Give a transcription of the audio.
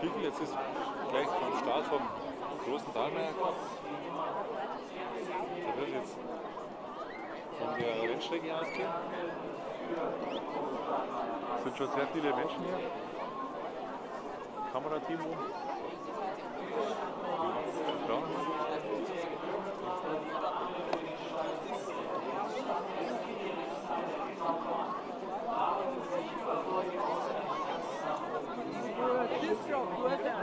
Pickel. Jetzt ist gleich vom Start vom großen Dahlmeier Cup. Der wird jetzt von der Rennstrecke ausgehen. Es sind schon sehr viele Menschen hier. Kamerateam oben. feel 天